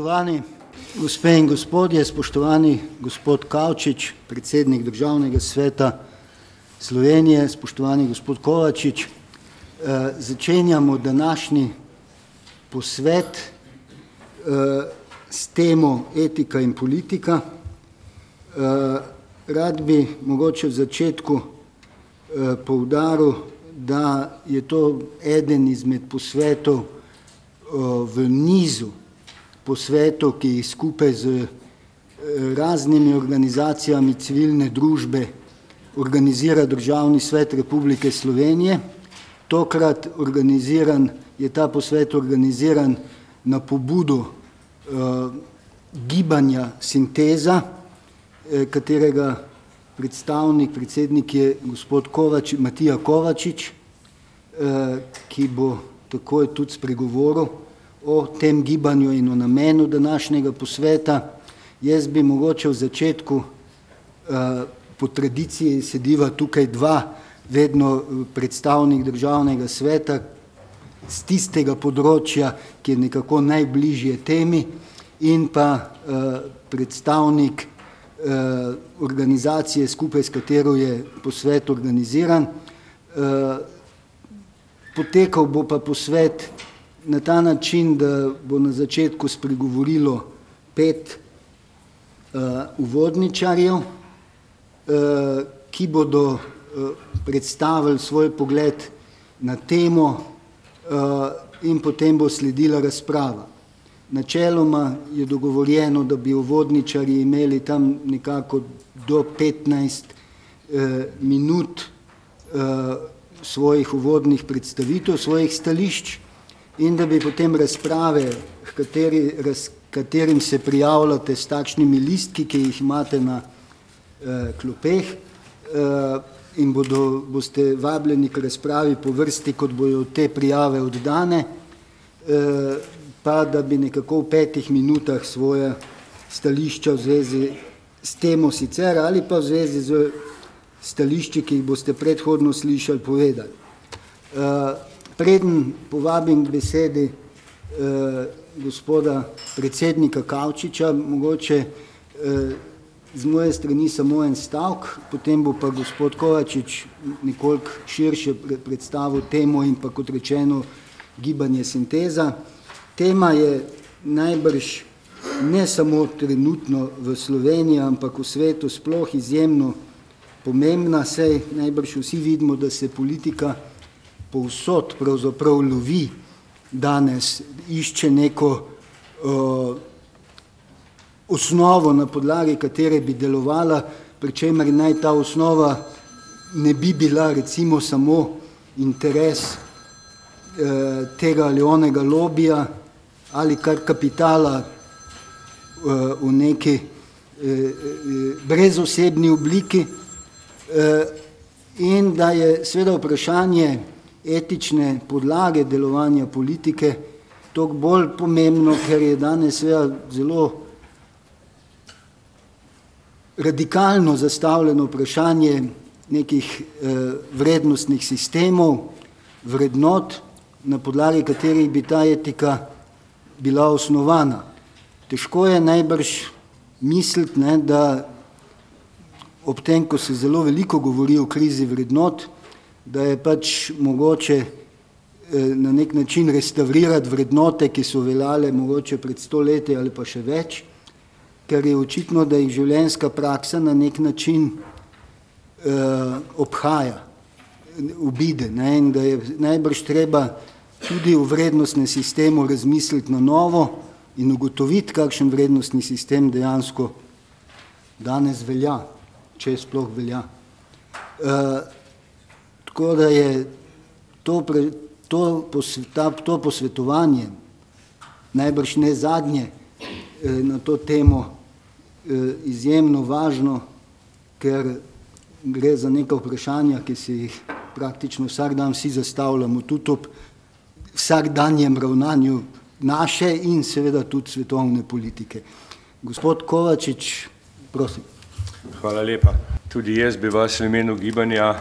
Spoštovani gospe in gospodje, spoštovani gospod Kavčič, predsednik Državnega sveta Slovenije, spoštovani gospod Kovačič. Začenjamo današnji posvet s temo etika in politika. Rad bi mogoče v začetku poudaril, da je to eden izmed posvetov v nizu posvetov, ki jih skupaj z raznimi organizacijami civilne družbe organizira Državni svet Republike Slovenije. Tokrat organiziran, je ta posvet organiziran na pobudo gibanja Sinteza, katerega predstavnik, predsednik je gospod Matija Kovačič, ki bo takoj tudi spregovoril o tem gibanju in o namenu današnjega posveta. Jaz bi mogoče v začetku, po tradiciji sediva tukaj dva, vedno predstavnik Državnega sveta s tistega področja, ki je nekako najbližje temi, in pa predstavnik organizacije, skupaj s katero je posvet organiziran. Potekal bo pa posvet na ta način, da bo na začetku spregovorilo pet uvodničarjev, ki bodo predstavili svoj pogled na temo in potem bo sledila razprava. Načeloma je dogovorjeno, da bi uvodničarji imeli tam nekako do petnajst minut svojih uvodnih predstavitev, svojih stališč, in da bi potem razprave, h kateri katerim se prijavljate s takšnimi listki, ki jih imate na klopeh, in bodo, boste vabljeni k razpravi po vrsti, kot bojo te prijave oddane, pa da bi nekako v petih minutah svoja stališča v zvezi s temo sicer ali pa v zvezi s stališči, ki jih boste predhodno slišali, povedali. Preden povabim k besedi gospoda predsednika Kavčiča, mogoče z moje strani samo en stavek, potem bo pa gospod Kovačič nekoliko širše predstavil temo in pa, kot rečeno, gibanje Sinteza. Tema je najbrž ne samo trenutno v Sloveniji, ampak v svetu sploh izjemno pomembna, saj najbrž vsi vidimo, da se politika povsod pravzaprav lovi danes, išče neko osnovo, na podlagi katere bi delovala, pri čemer naj ta osnova ne bi bila recimo samo interes tega ali onega lobija ali kar kapitala v neki brezosebni obliki, in da je seveda vprašanje etične podlage delovanja politike toliko bolj pomembno, ker je danes seveda zelo radikalno zastavljeno vprašanje nekih vrednostnih sistemov, vrednot, na podlagi katerih bi ta etika bila osnovana. Težko je najbrž misliti, ne, da ob tem, ko se zelo veliko govori o krizi vrednot, da je pač mogoče na neki način restavrirati vrednote, ki so veljale mogoče pred sto leti ali pa še več, ker je očitno, da jih življenjska praksa na neki način obhaja, obide, ne, in da je najbrž treba tudi o vrednostnem sistemu razmisliti na novo in ugotoviti, kakšen vrednostni sistem dejansko danes velja, če sploh velja. Tako da je to to ta to posvetovanje najbrž ne zadnje na to temo izjemno važno, ker gre za neka vprašanja, ki si jih praktično vsak dan vsi zastavljamo, tudi ob vsakdanjem ravnanju naše in seveda tudi svetovne politike. Gospod Kovačič, prosim. Hvala lepa. Tudi jaz bi vas v imenu gibanja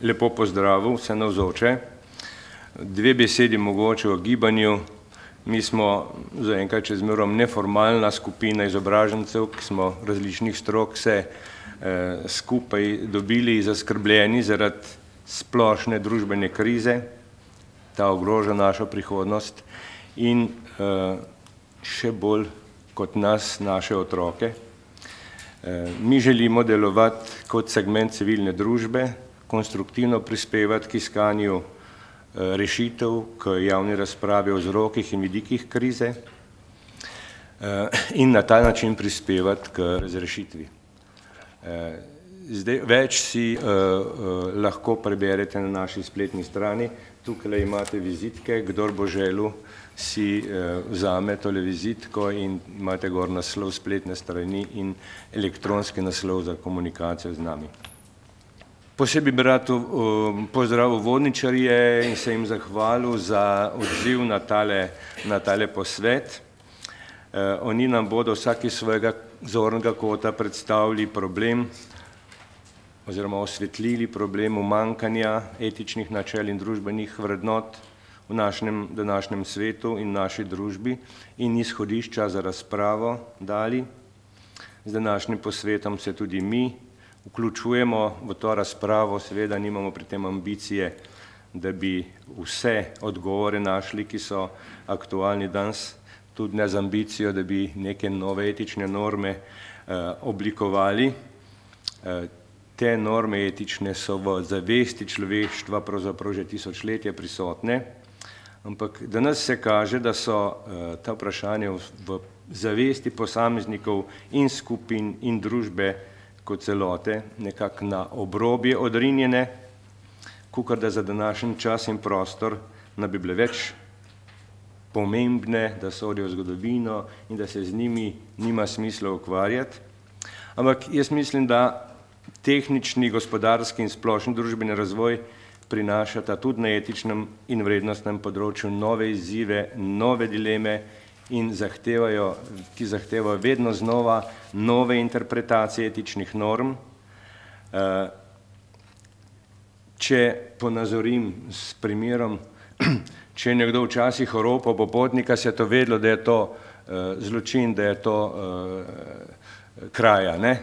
lepo pozdravil vse navzoče. Dve besedi mogoče o gibanju. Mi smo zaenkrat čez merom neformalna skupina izobražencev, ki smo različnih strok se eh, skupaj dobili zaskrbljeni zaradi splošne družbene krize, ta ogroža našo prihodnost in eh, še bolj kot nas, naše otroke. Eh, mi želimo delovati kot segment civilne družbe, konstruktivno prispevati k iskanju Eh, rešitev k javni razpravi o vzrokih in vidikih krize eh, in na ta način prispevati k razrešitvi. Zdaj, več si uh, uh, lahko preberete na naši spletni strani, tukaj imate vizitke, kdor bo želel, si uh, vzame tole vizitko in imate gor naslov spletne strani in elektronski naslov za komunikacijo z nami. Posebej bi rad pozdravil vodničarje in se jim zahvalil za odziv na tale, na tale posvet. Eh, oni nam bodo vsaki svojega zornega kota predstavili problem oziroma osvetlili problem umankanja etičnih načel in družbenih vrednot v našem današnjem svetu in naši družbi in izhodišča za razpravo dali. Z današnjim posvetom se tudi mi vključujemo v to razpravo, seveda nimamo pri tem ambicije, da bi vse odgovore našli, ki so aktualni danes, tudi ne z ambicijo, da bi neke nove etične norme eh, oblikovali. Eh, te norme etične so v zavesti človeštva pravzaprav že tisočletje prisotne, ampak danes se kaže, da so eh, ta vprašanja v zavesti posameznikov in skupin in družbe kot celote nekako na obrobje odrinjene, kukor da za današnji čas in prostor ne bi bile več pomembne, da sodijo zgodovino in da se z njimi nima smisla ukvarjati. Ampak jaz mislim, da tehnični, gospodarski in splošni družbeni razvoj prinašata tudi na etičnem in vrednostnem področju nove izzive, nove dileme, in zahtevajo, ki zahtevajo vedno znova nove interpretacije etičnih norm. Eh, če ponazorim s primerom, če je nekdo včasih oropo popotnika, se je to vedlo, da je to eh, zločin, da je to eh, kraja. Ne?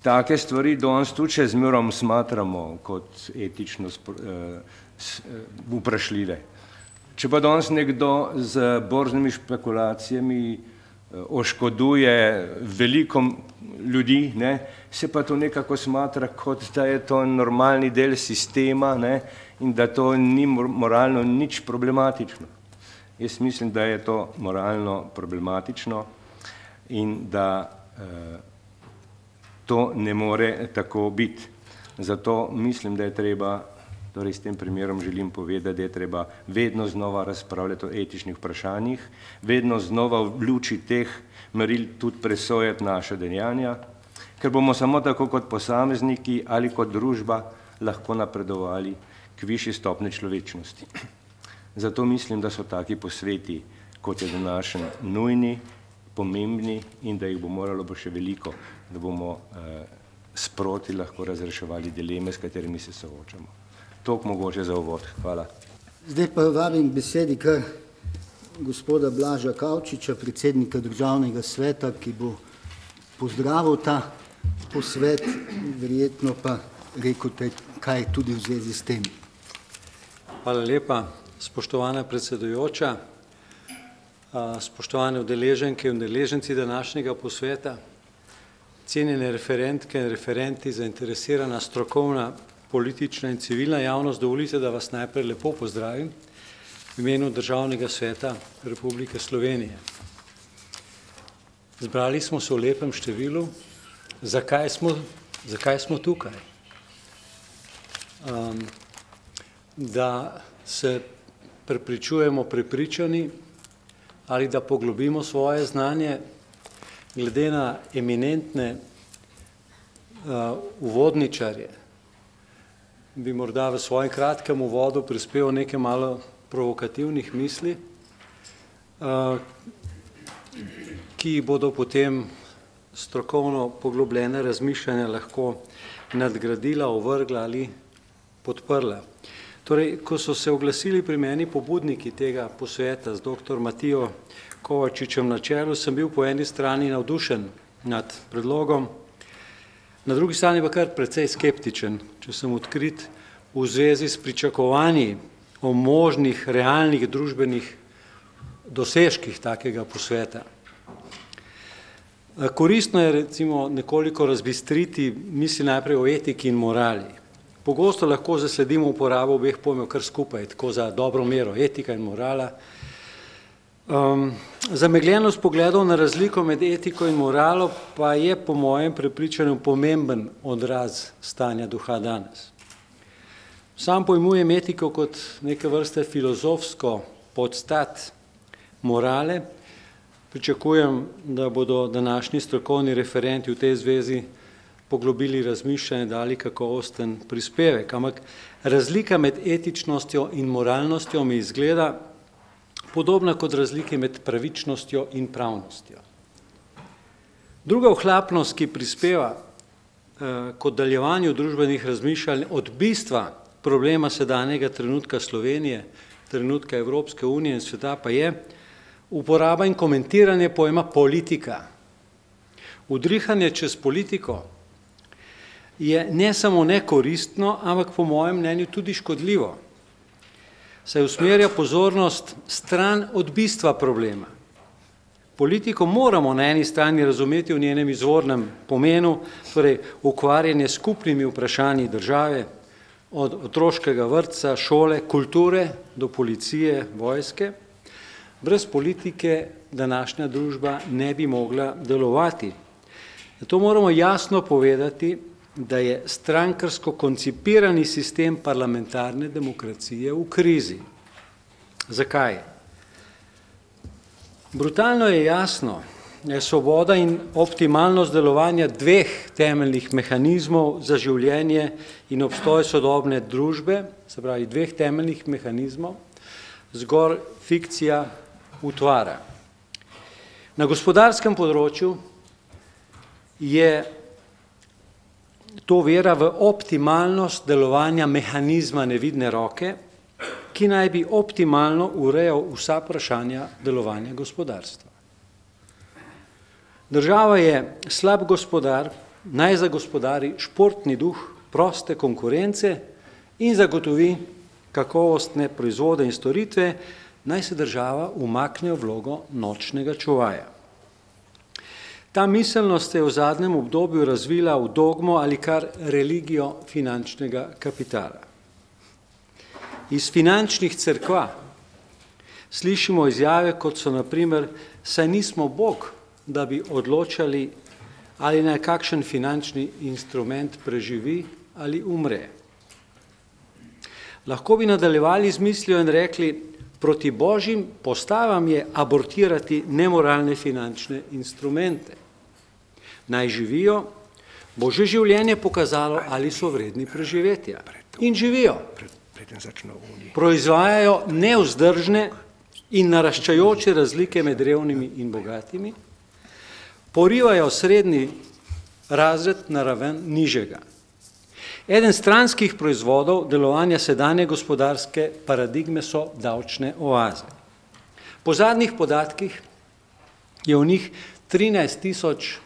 Take stvari danes tudi če zmerom smatramo kot etično vprašljive. Če pa danes nekdo z borznimi špekulacijami eh, oškoduje veliko ljudi, ne, se pa to nekako smatra, kot da je to normalni del sistema ne, in da to ni moralno nič problematično. Jaz mislim, da je to moralno problematično in da eh, to ne more tako biti. Zato mislim, da je treba Torej, s tem primerom želim povedati, da je treba vedno znova razpravljati o etičnih vprašanjih, vedno znova v luči teh meril tudi presojati naše dejanja, ker bomo samo tako kot posamezniki ali kot družba lahko napredovali k višji stopni človečnosti. Zato mislim, da so taki posveti, kot je današnji, nujni, pomembni in da jih bo moralo bo še veliko, da bomo eh, sproti lahko razreševali dileme, s katerimi se soočamo. Tok mogoče za uvod. Hvala. Zdaj pa vabim besedi kar gospoda Blaža Kavčiča, predsednika državnega sveta, ki bo pozdravil ta posvet, verjetno pa rekel te, kaj tudi v zvezi s tem. Hvala lepa, spoštovana predsedujoča, spoštovane udeleženke in udeleženci današnjega posveta, cenjene referentke in referenti, zainteresirana strokovna politična in civilna javnost, dovolite, da vas najprej lepo pozdravim v imenu Državnega sveta Republike Slovenije. Zbrali smo se v lepem številu. Zakaj smo, zakaj smo tukaj? Um, da se prepričujemo prepričani ali da poglobimo svoje znanje glede na eminentne uh, uvodničarje, bi morda v svojem kratkem uvodu prispel nekaj malo provokativnih misli, eh, ki bodo potem strokovno poglobljene razmišljanja lahko nadgradila, ovrgla ali podprla. Torej, ko so se oglasili pri meni pobudniki tega posveta z dr. Matijo Kovačičem na čelu, sem bil po eni strani navdušen nad predlogom, na drugi strani pa kar precej skeptičen, če sem odkrit v zvezi s pričakovanji o možnih, realnih družbenih dosežkih takega posveta. Koristno je recimo nekoliko razbistriti misli najprej o etiki in morali. Pogosto lahko zasledimo uporabo obeh pojmov kar skupaj, tako za dobro mero, etika in morala. Um, zamegljenost pogledov na razliko med etiko in moralo pa je po mojem prepričanju pomemben odraz stanja duha danes. Sam pojmujem etiko kot neke vrste filozofsko podstat morale. Pričakujem, da bodo današnji strokovni referenti v tej zvezi poglobili razmišljanje, dali kakovosten prispevek. Ampak razlika med etičnostjo in moralnostjo mi izgleda podobna kot razlike med pravičnostjo in pravnostjo. Druga ohlapnost, ki prispeva eh, k oddaljevanju družbenih razmišljanj od bistva problema sedanjega trenutka Slovenije, trenutka Evropske unije in sveta, pa je uporaba in komentiranje pojma politika. Udrihanje čez politiko je ne samo nekoristno, ampak po mojem mnenju tudi škodljivo. Saj usmerja pozornost stran od bistva problema. Politiko moramo na eni strani razumeti v njenem izvornem pomenu, torej ukvarjanje s skupnimi vprašanji države, od otroškega vrtca, šole, kulture do policije, vojske. Brez politike današnja družba ne bi mogla delovati. Zato moramo jasno povedati, da je strankarsko koncipirani sistem parlamentarne demokracije v krizi. Zakaj? Brutalno je jasno, da je svoboda in optimalnost delovanja dveh temeljnih mehanizmov za življenje in obstoj sodobne družbe, se pravi dveh temeljnih mehanizmov, zgor fikcija utvara. Na gospodarskem področju je to vera v optimalnost delovanja mehanizma nevidne roke, ki naj bi optimalno urejal vsa vprašanja delovanja gospodarstva. Država je slab gospodar, naj zagospodari športni duh proste konkurence in zagotovi kakovostne proizvode in storitve, naj se država umakne v vlogo nočnega čuvaja. Ta miselnost se je v zadnjem obdobju razvila v dogmo ali kar religijo finančnega kapitala. Iz finančnih crkva slišimo izjave, kot so naprimer, saj nismo Bog, da bi odločali, ali naj kakšen finančni instrument preživi ali umre. Lahko bi nadaljevali z mislijo in rekli, proti božjim postavam je abortirati nemoralne finančne instrumente naj živijo, bo že življenje pokazalo, ali so vredni preživetja. In živijo. Proizvajajo neuzdržne in naraščajoče razlike med revnimi in bogatimi, porivajo srednji razred na raven nižega. Eden stranskih proizvodov delovanja sedanje gospodarske paradigme so davčne oaze. Po zadnjih podatkih je v njih 13 tisoč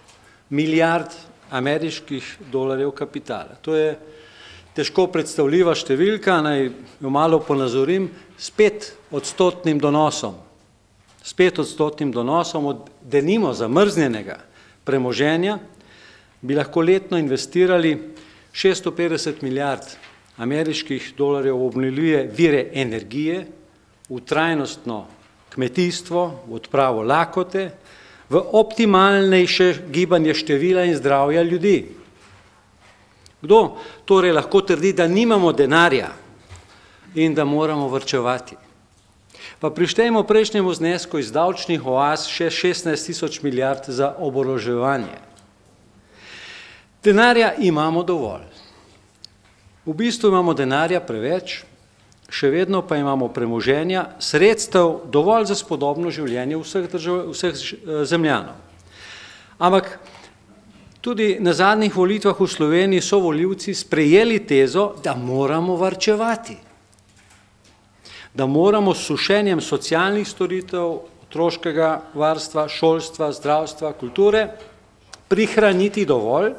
milijard ameriških dolarjev kapitala. To je težko predstavljiva številka, naj jo malo ponazorim, s pet odstotnim donosom, s pet odstotnim donosom od denimo zamrznjenega premoženja bi lahko letno investirali 650 milijard ameriških dolarjev obnovljive vire energije, v trajnostno kmetijstvo, v odpravo lakote, v optimalnejše gibanje števila in zdravja ljudi. Kdo torej lahko trdi, da nimamo denarja in da moramo vrčevati? Pa prištejmo prejšnjemu znesku iz davčnih oaz še 16 tisoč milijard za oboroževanje. Denarja imamo dovolj. V bistvu imamo denarja preveč, še vedno pa imamo premoženja, sredstev dovolj za spodobno življenje vseh, držav, vseh eh, zemljanov. Ampak tudi na zadnjih volitvah v Sloveniji so voljivci sprejeli tezo, da moramo varčevati. da moramo s sušenjem socialnih storitev, otroškega varstva, šolstva, zdravstva, kulture prihraniti dovolj,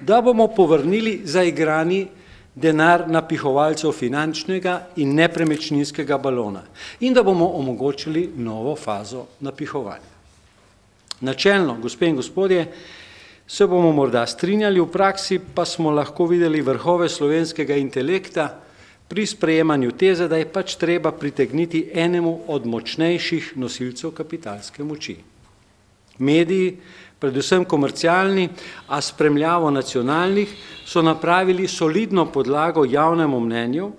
da bomo povrnili zaigrani denar napihovalcev finančnega in nepremečninskega balona in da bomo omogočili novo fazo napihovanja. Načelno, gospe in gospodje, se bomo morda strinjali, v praksi pa smo lahko videli vrhove slovenskega intelekta pri sprejemanju teze, da je pač treba pritegniti enemu od močnejših nosilcev kapitalske moči. Mediji, predvsem komercialni, a spremljavo nacionalnih, so napravili solidno podlago javnemu mnenju,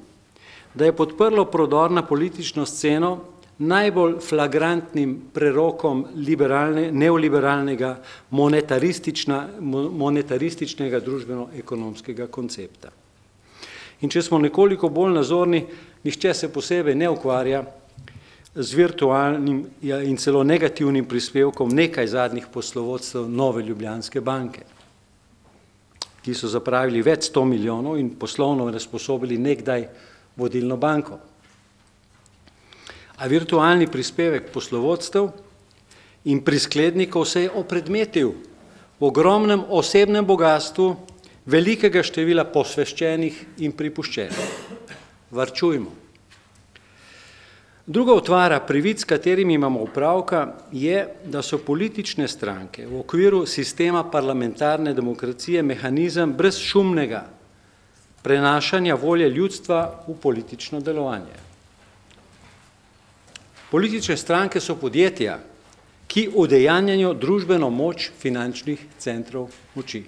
da je podprlo prodor na politično sceno najbolj flagrantnim prerokom neoliberalnega monetarističnega družbeno-ekonomskega koncepta. In če smo nekoliko bolj nazorni, nihče se posebej ne ukvarja z virtualnim ja, in celo negativnim prispevkom nekaj zadnjih poslovodstv Nove Ljubljanske banke, ki so zapravili več sto milijonov in poslovno nesposobili nekdaj vodilno banko. A virtualni prispevek poslovodstv in prisklednikov se je opredmetil v ogromnem osebnem bogatstvu velikega števila posveščenih in pripuščenih. Varčujmo. Druga otvara privic, s katerimi imamo upravka, je, da so politične stranke v okviru sistema parlamentarne demokracije mehanizem brez šumnega prenašanja volje ljudstva v politično delovanje. Politične stranke so podjetja, ki udejanjajo družbeno moč finančnih centrov moči.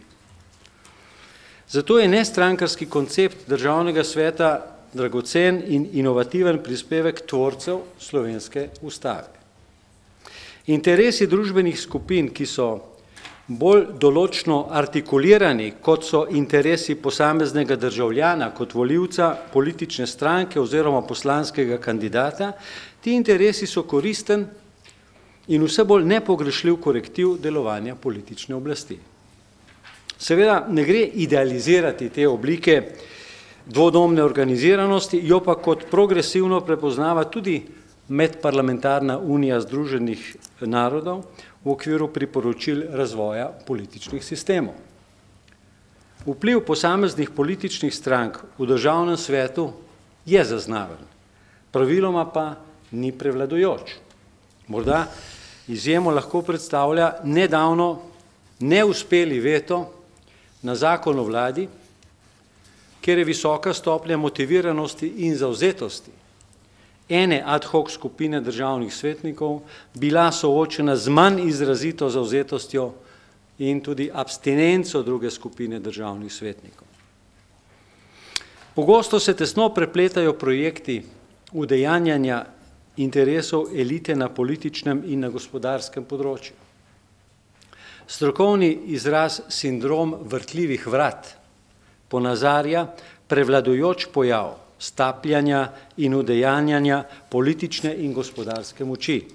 Zato je nestrankarski koncept državnega sveta dragocen in inovativen prispevek tvorcev slovenske ustave. Interesi družbenih skupin, ki so bolj določno artikulirani, kot so interesi posameznega državljana kot voljivca politične stranke oziroma poslanskega kandidata, ti interesi so koristen in vse bolj nepogrešljiv korektiv delovanja politične oblasti. Seveda ne gre idealizirati te oblike dvodomne organiziranosti, jo pa kot progresivno prepoznava tudi medparlamentarna unija združenih narodov v okviru priporočil razvoja političnih sistemov. Vpliv posameznih političnih strank v državnem svetu je zaznaven, praviloma pa ni prevladojoč. Morda izjemo lahko predstavlja nedavno neuspeli veto na zakon o vladi, kjer je visoka stopnja motiviranosti in zauzetosti ene ad hoc skupine državnih svetnikov bila soočena z manj izrazito zauzetostjo in tudi abstinenco druge skupine državnih svetnikov. Pogosto se tesno prepletajo projekti udejanjanja interesov elite na političnem in na gospodarskem področju. Strokovni izraz sindrom vrtljivih vrat ponazarja prevladujoč pojav stapljanja in udejanjanja politične in gospodarske moči.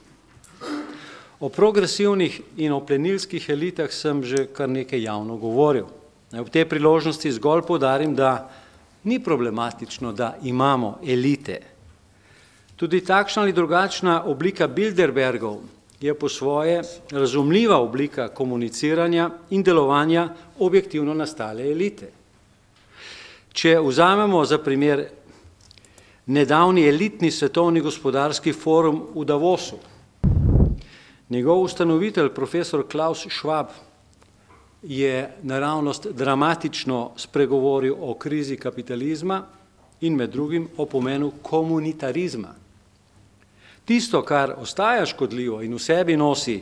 O progresivnih in o plenilskih elitah sem že kar nekaj javno govoril. V tej priložnosti zgolj podarim, da ni problematično, da imamo elite. Tudi takšna ali drugačna oblika Bilderbergov je po svoje razumljiva oblika komuniciranja in delovanja objektivno nastale elite. Če vzamemo za primer nedavni elitni svetovni gospodarski forum v Davosu, njegov ustanovitelj, profesor Klaus Schwab, je naravnost dramatično spregovoril o krizi kapitalizma in med drugim o pomenu komunitarizma. Tisto, kar ostaja škodljivo in v sebi nosi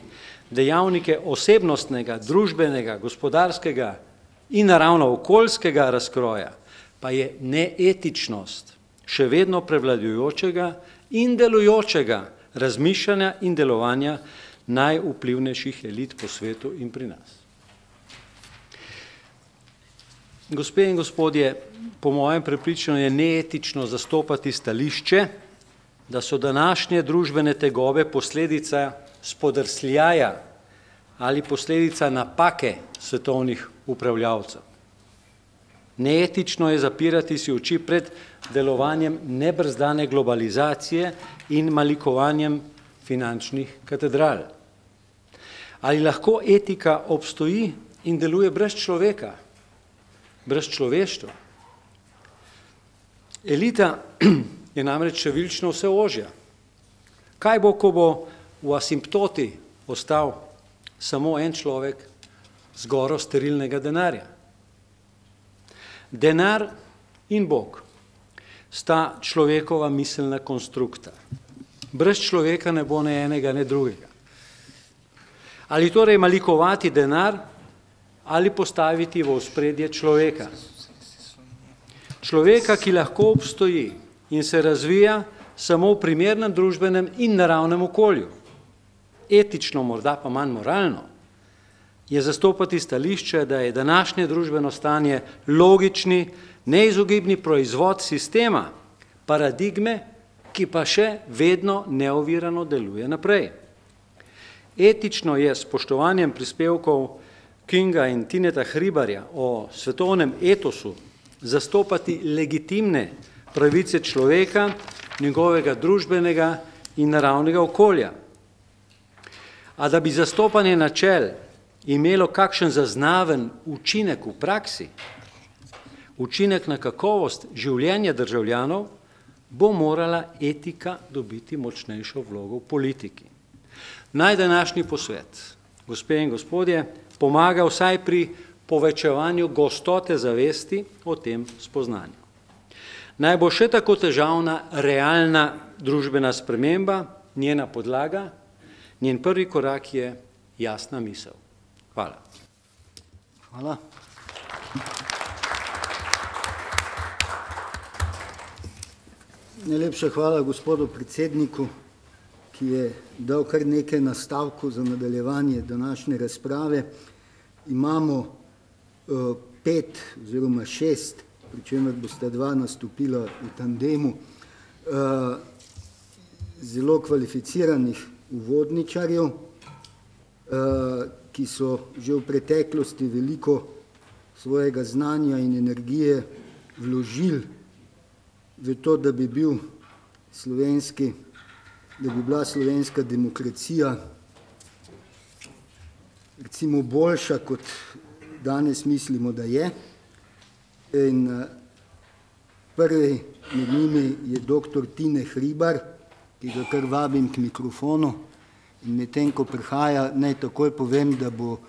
dejavnike osebnostnega, družbenega, gospodarskega in naravno okoljskega razkroja, pa je neetičnost še vedno prevladujočega in delujočega razmišljanja in delovanja najvplivnejših elit po svetu in pri nas. Gospe in gospodje, po mojem prepričanju je neetično zastopati stališče, da so današnje družbene tegobe posledica spodrsljaja ali posledica napake svetovnih upravljavcev. Neetično je zapirati si oči pred delovanjem nebrzdane globalizacije in malikovanjem finančnih katedral. Ali lahko etika obstoji in deluje brez človeka, brez človeštva? Elita je namreč številčno vse ožja. Kaj bo, ko bo v asimptoti ostal samo en človek z goro sterilnega denarja? Denar in Bog sta človekova miselna konstrukta. Brez človeka ne bo ne enega, ne drugega. Ali torej malikovati denar ali postaviti v ospredje človeka. Človeka, ki lahko obstoji in se razvija samo v primernem družbenem in naravnem okolju. Etično, morda pa manj moralno je zastopati stališče, da je današnje družbeno stanje logični, neizogibni proizvod sistema, paradigme, ki pa še vedno neovirano deluje naprej. Etično je spoštovanjem prispevkov Kinga in Tineta Hribarja o svetovnem etosu zastopati legitimne pravice človeka, njegovega družbenega in naravnega okolja. A da bi zastopanje načel imelo kakšen zaznaven učinek v praksi, učinek na kakovost življenja državljanov, bo morala etika dobiti močnejšo vlogo v politiki. Naj današnji posvet, gospe in gospodje, pomaga vsaj pri povečevanju gostote zavesti o tem spoznanju. Naj bo še tako težavna realna družbena sprememba, njena podlaga, njen prvi korak je jasna misel. Hvala. Hvala. Najlepša hvala gospodu predsedniku, ki je dal kar nekaj nastavkov za nadaljevanje današnje razprave. Imamo uh, pet oziroma šest, pri čemer boste dva nastopila v tandemu, uh, zelo kvalificiranih uvodničarjev, uh, ki so že v preteklosti veliko svojega znanja in energije vložili v to, da bi bil slovenski, da bi bila slovenska demokracija recimo boljša, kot danes mislimo, da je. In eh, prvi med njimi je doktor Tine Hribar, ki ga kar vabim k mikrofonu. Medtem, ko prihaja, naj takoj povem, da bo uh,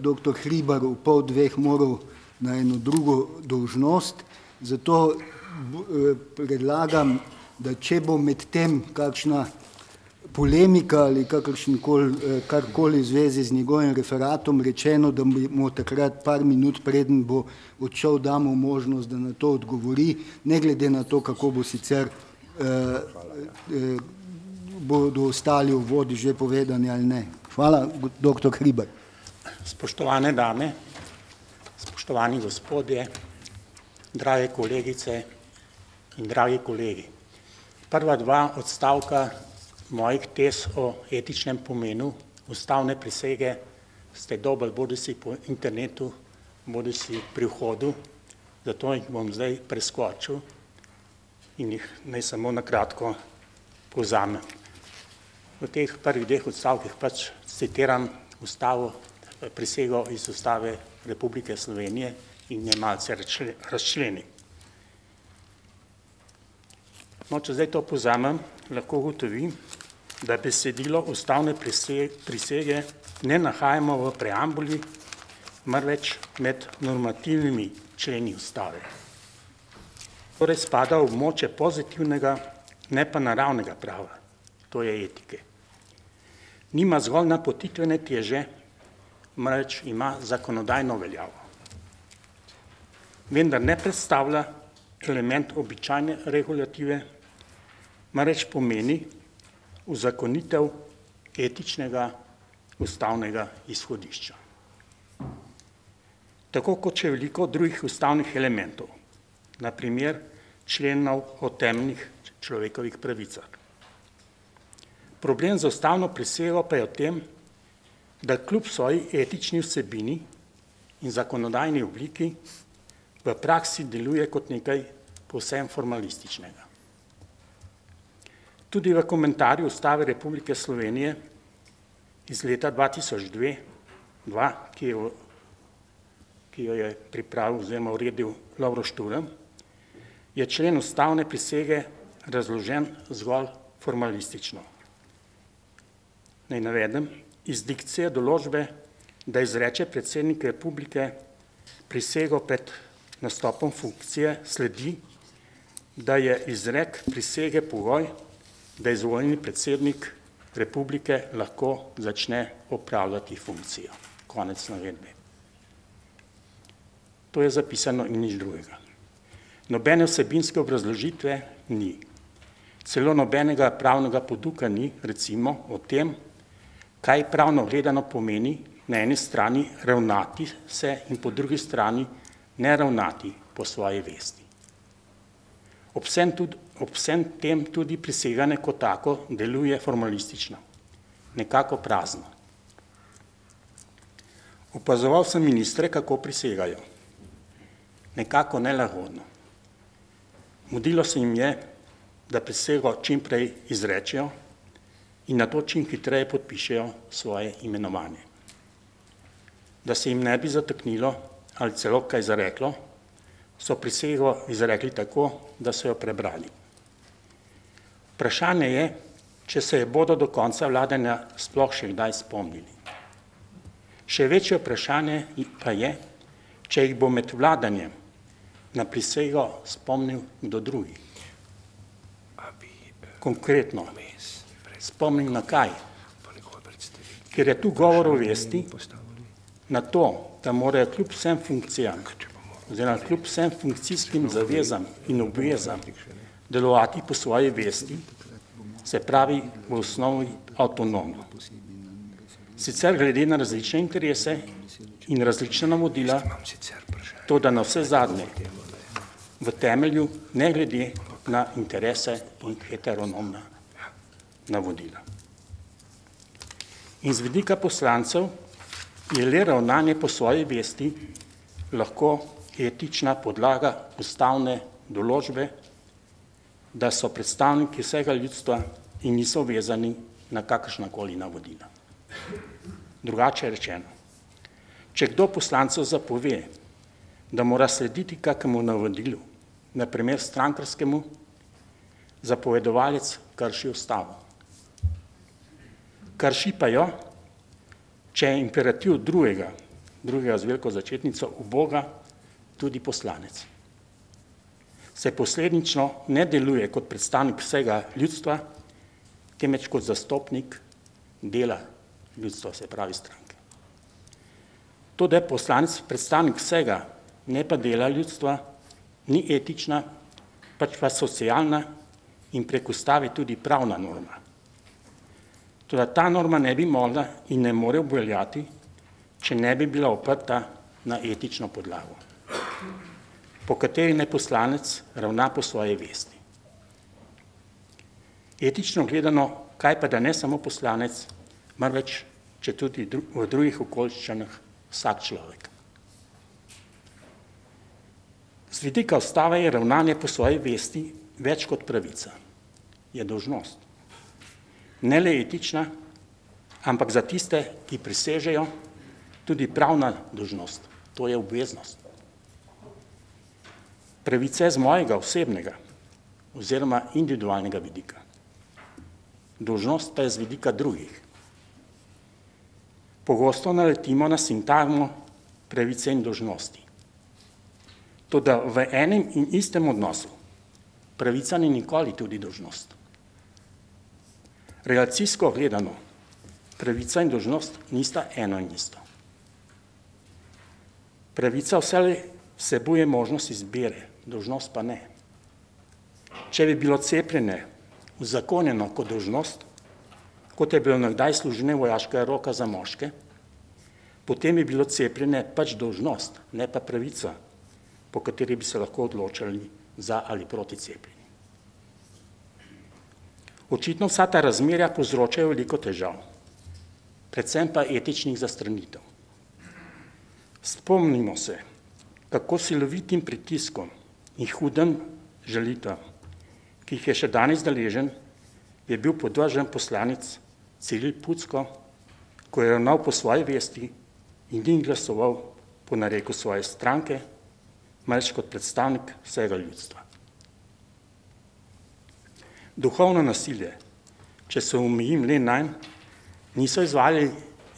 doktor Hribar v pol dveh moral na eno drugo dolžnost, zato uh, predlagam, da če bo med tem kakšna polemika ali kakršenkoli, karkoli v zvezi z njegovim referatom rečeno, da mu takrat par minut preden bo odšel, damo možnost, da na to odgovori, ne glede na to, kako bo sicer eh, eh, bodo ostali v vodi že povedani ali ne. Hvala, doktor Hriber. Spoštovane dame, spoštovani gospodje, drage kolegice in dragi kolegi. Prva dva odstavka mojih tes o etičnem pomenu ustavne prisege ste dobili bodi si po internetu, bodi si pri vhodu, zato jih bom zdaj preskočil in jih naj samo na kratko povzamem v teh prvih dveh odstavkih pač citiram ustavo, eh, prisego iz ustave Republike Slovenije in je malce razčleni. No, če zdaj to pozamem, lahko ugotovim, da besedilo ustavne prisege ne nahajamo v preambuli, marveč med normativnimi členi ustave. Torej spada v moče pozitivnega, ne pa naravnega prava, to je etike nima zgolj napotitvene teže, mreč ima zakonodajno veljavo. Vendar ne predstavlja element običajne regulative, mreč pomeni uzakonitev etičnega ustavnega izhodišča. Tako kot še veliko drugih ustavnih elementov, naprimer členov o temnih človekovih pravicah. Problem za ustavno prisego pa je v tem, da kljub svoji etični vsebini in zakonodajni obliki v praksi deluje kot nekaj povsem formalističnega. Tudi v komentarju Ustave Republike Slovenije iz leta 2002, dva, ki, je, ki jo je pripravil oziroma uredil Lovro Šturem, je člen ustavne prisege razložen zgolj formalistično. Naj navedem, iz dikcije določbe, da izreče predsednik republike prisego pred nastopom funkcije, sledi, da je izrek prisege pogoj, da izvoljeni predsednik republike lahko začne opravljati funkcijo. Konec navedbe. To je zapisano in nič drugega. Nobene vsebinske obrazložitve ni. Celo nobenega pravnega poduka ni, recimo, o tem, kaj pravno gledano pomeni na eni strani ravnati se in po drugi strani ne ravnati po svoji vesti. Ob vsem, tudi, ob vsem tem tudi priseganje kot tako deluje formalistično, nekako prazno. Opazoval sem ministre, kako prisegajo. Nekako nelagodno. Mudilo se jim je, da prisego čim prej izrečejo in na to čim hitreje podpišejo svoje imenovanje. Da se jim ne bi zataknilo ali celo kaj zareklo, so prisego izrekli tako, da so jo prebrali. Vprašanje je, če se je bodo do konca vladanja sploh še kdaj spomnili. Še večje vprašanje pa je, če jih bo med vladanjem na prisego spomnil kdo drugi. Konkretno, spomnim na kaj? Ker je tu govor o vesti, na to, da morajo kljub vsem funkcijam, oziroma kljub vsem funkcijskim zavezam in obvezam delovati po svoji vesti, se pravi v osnovi avtonomno. Sicer glede na različne interese in različna navodila, to da na vse zadnje v temelju ne glede na interese in heteronomna navodila. In z vidika poslancev je le ravnanje po svoji vesti lahko etična podlaga ustavne določbe, da so predstavniki vsega ljudstva in niso vezani na kakršnakoli navodila. Drugače rečeno, če kdo poslancev zapove, da mora slediti kakemu navodilu, naprimer strankarskemu, zapovedovalec krši ustavo. Krši pa jo, če je imperativ drugega, drugega z veliko začetnico, v Boga, tudi poslanec. Se poslednično ne deluje kot predstavnik vsega ljudstva, temveč kot zastopnik dela ljudstva, se pravi stranke. To, da je poslanec predstavnik vsega, ne pa dela ljudstva, ni etična, pač pa socialna in prek ustave tudi pravna norma. Toda ta norma ne bi mogla in ne more obveljati, če ne bi bila oprta na etično podlago, po kateri ne poslanec ravna po svoje vesti. Etično gledano, kaj pa da ne samo poslanec, marveč, če tudi v drugih okoliščinah vsak človek. Z vidika ustave je ravnanje po svoji vesti več kot pravica, je dožnost ne le etična, ampak za tiste, ki prisežejo, tudi pravna dožnost, to je obveznost. Pravice z mojega osebnega oziroma individualnega vidika. Dožnost pa je z vidika drugih. Pogosto naletimo na sintagmo pravice in dožnosti. To, da v enem in istem odnosu pravica ni nikoli tudi dožnost. Relacijsko gledano, pravica in dožnost nista eno in isto. Pravica vse vsebuje možnost izbire, dožnost pa ne. Če bi bilo cepljenje uzakonjeno kot dožnost, kot je bilo nekdaj služenje vojaškega roka za moške, potem bi bilo cepljenje pač dožnost, ne pa pravica, po kateri bi se lahko odločali za ali proti cepljenju. Očitno vsa ta razmerja povzročajo veliko težav, predvsem pa etičnih zastranitev. Spomnimo se, kako silovitim pritiskom in hudem želitvam, ki jih je še danes deležen, je bil podvržen poslanec Ciril Pucko, ko je ravnal po svoji vesti in ni glasoval po nareku svoje stranke, marš kot predstavnik vsega ljudstva. Duhovno nasilje, če se omejim le najm, niso izvajali,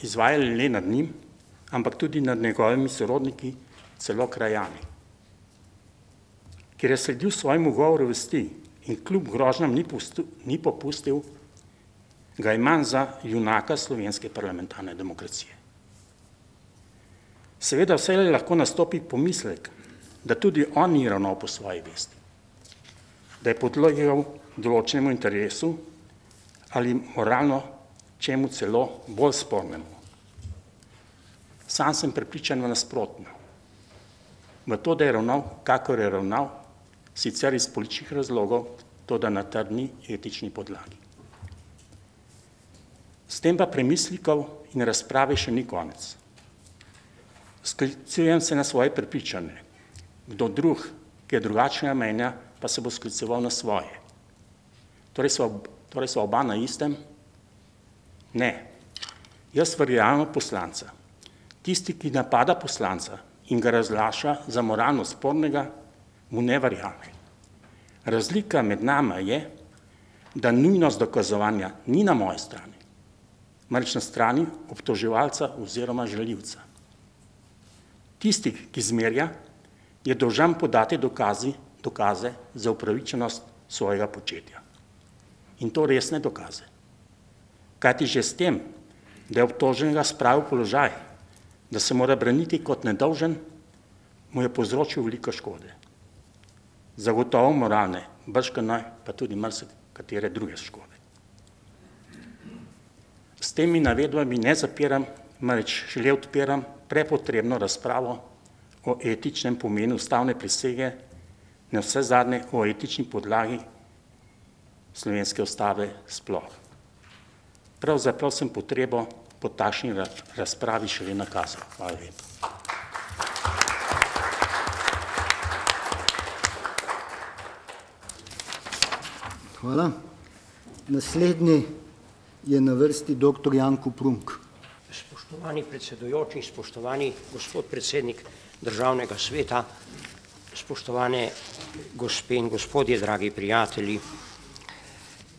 izvajali le nad njim, ampak tudi nad njegovimi sorodniki, celo krajani. Ker je sledil svojemu govoru vesti in kljub grožnjam ni, ni popustil, ga imam za junaka slovenske parlamentarne demokracije. Seveda vse lahko nastopi pomislek, da tudi on ni ravnal po svoji vesti, da je podlogal določenemu interesu ali moralno čemu celo bolj spornemu. Sam sem prepričan v nasprotno. V to, da je ravnal, kakor je ravnal, sicer iz političnih razlogov, to da na trdni etični podlagi. S tem pa premislikov in razprave še ni konec. Sklicujem se na svoje prepričanje. Kdo drug, ki je drugačnega mnenja, pa se bo skliceval na svoje. Torej so, torej so oba na istem, Ne. Jaz verjamem poslanca. Tisti, ki napada poslanca in ga razlaša za moralno spornega, mu ne verjame. Razlika med nama je, da nujnost dokazovanja ni na moje strani, marč na strani obtoževalca oziroma željivca. Tisti, ki zmerja, je dolžan podati dokazi, dokaze za upravičenost svojega početja. In to resne dokaze kajti že s tem, da je obtoženega spravil položaj, da se mora braniti kot nedolžen, mu je povzročil veliko škode. Zagotovo moralne, brškane pa tudi mrse katere druge škode. S temi navedbami ne zapiram, marveč šele odpiram prepotrebno razpravo o etičnem pomenu ustavne prisege, na vse zadnje o etični podlagi slovenske ustave sploh. Pravzaprav sem potrebo po takšni razpravi šele nakazal. Hvala lepa. Hvala. Naslednji je na vrsti dr. Janko Prunk. Spoštovani predsedujoči, spoštovani gospod predsednik državnega sveta, spoštovane gospe in gospodje, dragi prijatelji,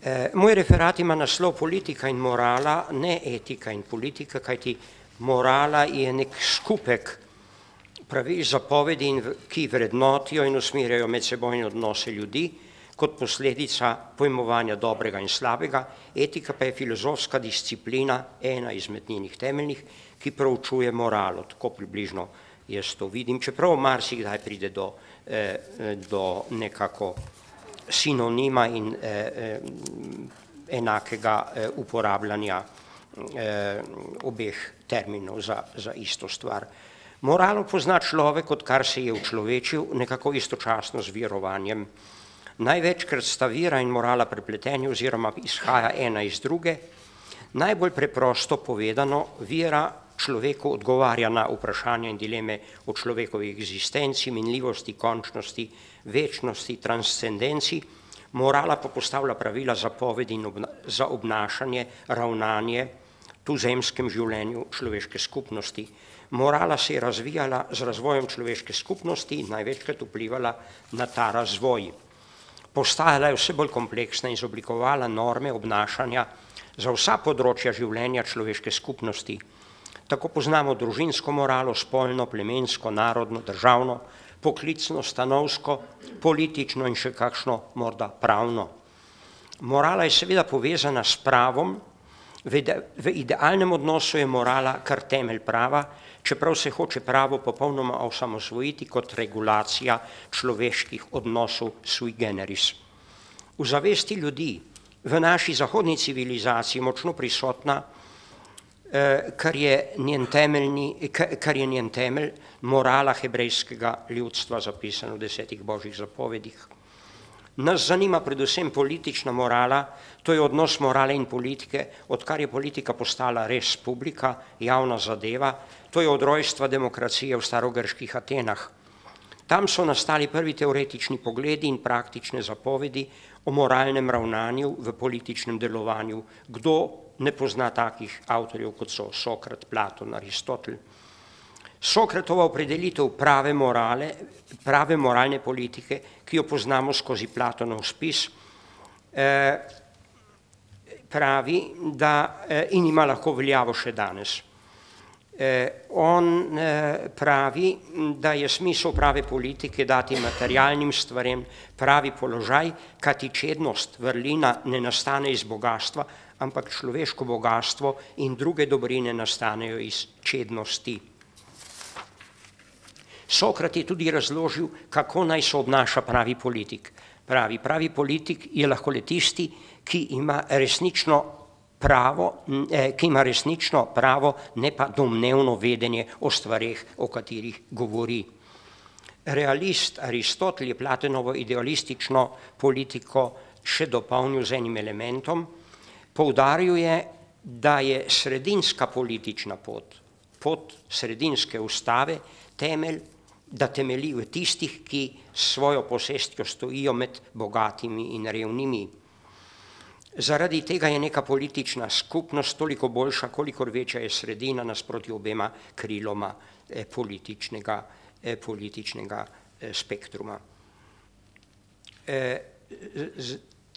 Eh, moj referat ima naslov politika in morala, ne etika in politika, kajti morala je nek skupek pravil zapovedi, ki vrednotijo in usmerjajo medsebojne odnose ljudi kot posledica pojmovanja dobrega in slabega, etika pa je filozofska disciplina, ena izmed njenih temeljnih, ki proučuje moralo, tako približno jaz to vidim, čeprav marsikdaj pride do, eh, do nekako sinonima in eh, eh, enakega eh, uporabljanja eh, obeh terminov za, za isto stvar. Moralo pozna človek, kot kar se je učlovečil, nekako istočasno z verovanjem. Največkrat sta vera in morala prepleteni oziroma izhaja ena iz druge. Najbolj preprosto povedano, vera človeku odgovarja na vprašanja in dileme o človekovi egzistenci, minljivosti, končnosti, večnosti, transcendenci, morala pa postavlja pravila za povedi in obna, za obnašanje, ravnanje tu zemskem življenju človeške skupnosti. Morala se je razvijala z razvojem človeške skupnosti in največkrat vplivala na ta razvoj. Postajala je vse bolj kompleksna in izoblikovala norme obnašanja za vsa področja življenja človeške skupnosti. Tako poznamo družinsko moralo, spolno, plemensko, narodno, državno, poklicno, stanovsko, politično in še kakšno morda pravno. Morala je seveda povezana s pravom, v idealnem odnosu je morala kar temelj prava, čeprav se hoče pravo popolnoma osamosvojiti kot regulacija človeških odnosov sui generis. V zavesti ljudi v naši zahodni civilizaciji močno prisotna Eh, kar je njen, temeljni, kar je njen temelj morala hebrejskega ljudstva zapisan v desetih božjih zapovedih. Nas zanima predvsem politična morala, to je odnos morale in politike, odkar je politika postala res publika, javna zadeva, to je od rojstva demokracije v starogrških Atenah. Tam so nastali prvi teoretični pogledi in praktične zapovedi o moralnem ravnanju v političnem delovanju. Kdo ne pozna takih avtorjev, kot so Sokrat, Platon, Aristotel. Sokratova opredelitev prave morale, prave moralne politike, ki jo poznamo skozi Platonov spis, eh, pravi, da eh, in ima lahko veljavo še danes. Eh, on eh, pravi, da je smisel prave politike dati materialnim stvarem pravi položaj, kajti čednost, vrlina ne nastane iz bogatstva, ampak človeško bogatstvo in druge dobrine nastanejo iz čednosti. Sokrat je tudi razložil, kako naj se obnaša pravi politik. Pravi, pravi politik je lahko le tisti, ki ima resnično pravo, eh, ki ima resnično pravo, ne pa domnevno vedenje o stvarih, o katerih govori. Realist Aristotel je Platonovo idealistično politiko še dopolnil z enim elementom, poudaril je, da je sredinska politična pot, pot sredinske ustave, temelj, da temelji v tistih, ki s svojo posestjo stojijo med bogatimi in revnimi. Zaradi tega je neka politična skupnost toliko boljša, kolikor večja je sredina nasproti obema kriloma eh, političnega, eh, političnega eh, spektruma.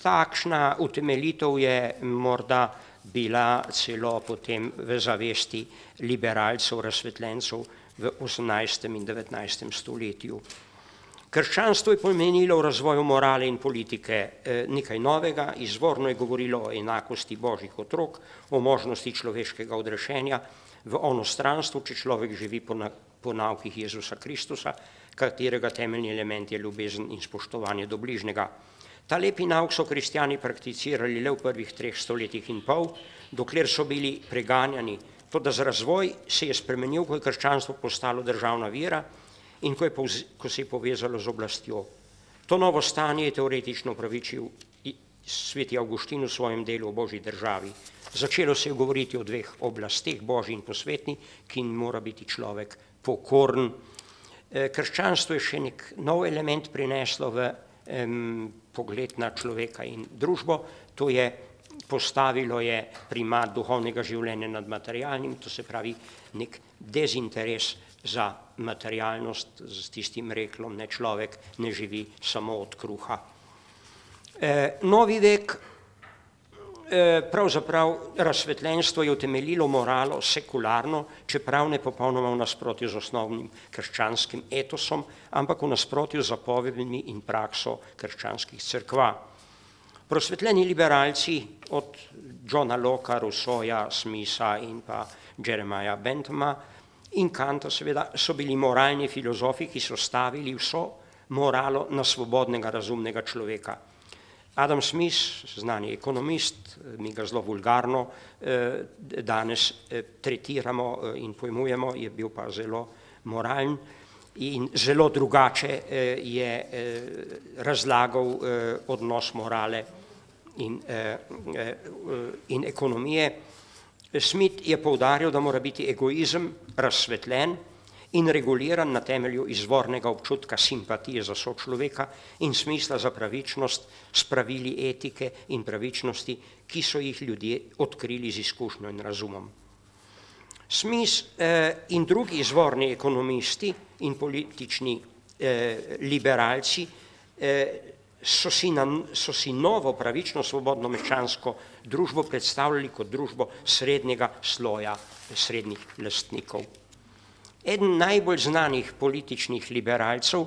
Takšna utemeljitev je morda bila celo potem v zavesti liberalcev, razsvetljencev v 18. in 19. stoletju. Krščanstvo je pomenilo v razvoju morale in politike eh, nekaj novega, izvorno je govorilo o enakosti božjih otrok, o možnosti človeškega odrešenja v onostranstvu, če človek živi po, na, po naukih Jezusa Kristusa, katerega temeljni element je ljubezen in spoštovanje do bližnjega. Ta lepi nauk so kristijani prakticirali le v prvih treh stoletjih in pol, dokler so bili preganjani. To, da z razvoj se je spremenil, ko je krščanstvo postalo državna vira, in ko, je povz, ko se je povezalo z oblastjo. To novo stanje je teoretično pravičil sveti Augustin v svojem delu o Božji državi. Začelo se je govoriti o dveh oblasteh, Božji in posvetni, ki mora biti človek pokorn. E, krščanstvo je še nek nov element prineslo v em, pogled na človeka in družbo, to je postavilo je primat duhovnega življenja nad materialnim, to se pravi nek dezinteres za materialnost z tistim reklom, ne človek ne živi samo od kruha. E, novi vek, e, pravzaprav razsvetljenstvo je utemeljilo moralo sekularno, čeprav ne popolnoma v nasprotju z osnovnim krščanskim etosom, ampak v nasprotju z zapovedmi in prakso krščanskih crkva. Prosvetljeni liberalci od Johna Locke, Rousseauja, Smitha in pa Jeremiah Benthama in Kanta seveda so bili moralni filozofi, ki so stavili vso moralo na svobodnega razumnega človeka. Adam Smith, znani ekonomist, mi ga zelo vulgarno eh, danes eh, tretiramo eh, in pojmujemo, je bil pa zelo moralen in zelo drugače je razlagal odnos morale in, in ekonomije. Smith je poudaril, da mora biti egoizem razsvetljen in reguliran na temelju izvornega občutka simpatije za sočloveka in smisla za pravičnost s pravili etike in pravičnosti, ki so jih ljudje odkrili z izkušnjo in razumom. Smith eh, in drugi izvorni ekonomisti in politični eh, liberalci eh, so si, na, so si novo pravično svobodno meščansko družbo predstavljali kot družbo srednjega sloja srednjih lastnikov. Eden najbolj znanih političnih liberalcev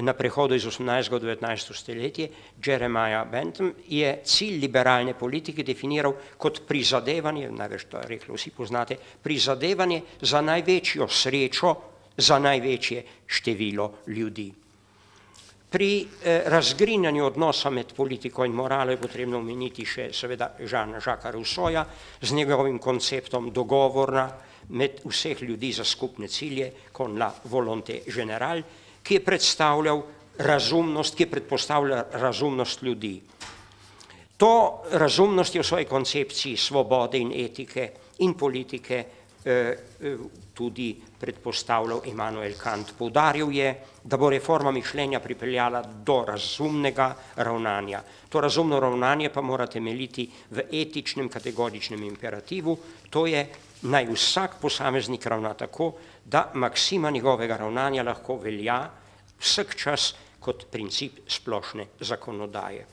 na prehodu iz 18. v 19. stoletje, Jeremiah Bentham, je cilj liberalne politike definiral kot prizadevanje, največ to je reklo, vsi poznate, prizadevanje za največjo srečo, za največje število ljudi. Pri eh, razgrinjanju odnosa med politiko in moralo je potrebno omeniti še seveda Žana Žaka Rusoja z njegovim konceptom dogovorna med vseh ljudi za skupne cilje, con la volonté general, ki je predstavljal razumnost, ki je predpostavljal razumnost ljudi. To razumnost je v svoji koncepciji svobode in etike in politike tudi predpostavljal Emanuel Kant. Poudaril je, da bo reforma mišljenja pripeljala do razumnega ravnanja. To razumno ravnanje pa mora temeljiti v etičnem kategoričnem imperativu, to je naj vsak posameznik ravna tako, da maksima njegovega ravnanja lahko velja vsak čas kot princip splošne zakonodaje.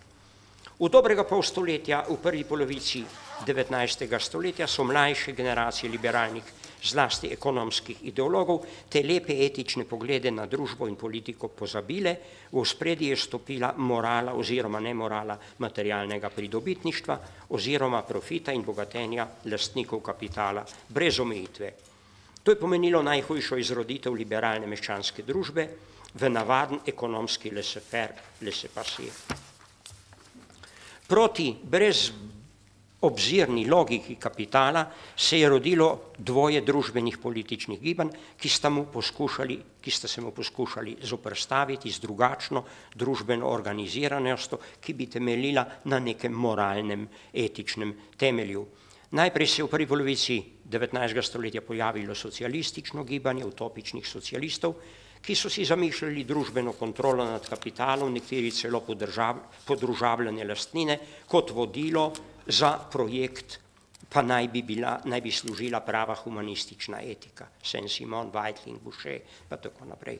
V dobrega pol stoletja, v prvi polovici 19. stoletja so mlajše generacije liberalnih, zlasti ekonomskih ideologov, te lepe etične poglede na družbo in politiko pozabile, v spredje je stopila morala oziroma nemorala materialnega pridobitništva oziroma profita in bogatenja lastnikov kapitala brez omejitve. To je pomenilo najhujšo izroditev liberalne meščanske družbe v navaden ekonomski laissez-faire, laissez-passer. Proti brezobzirni logiki kapitala se je rodilo dvoje družbenih političnih gibanj, ki sta, mu poskušali, ki sta se mu poskušali zoprstaviti z drugačno družbeno organiziranostjo, ki bi temeljila na nekem moralnem, etičnem temelju. Najprej se je v prvi polovici 19. stoletja pojavilo socialistično gibanje utopičnih socialistov, ki so si zamišljali družbeno kontrolo nad kapitalom, nekateri celo podružavljanje lastnine kot vodilo za projekt, pa naj bi, bila, naj bi služila prava humanistična etika, Saint-Simon, Weitling, Boucher, pa tako naprej.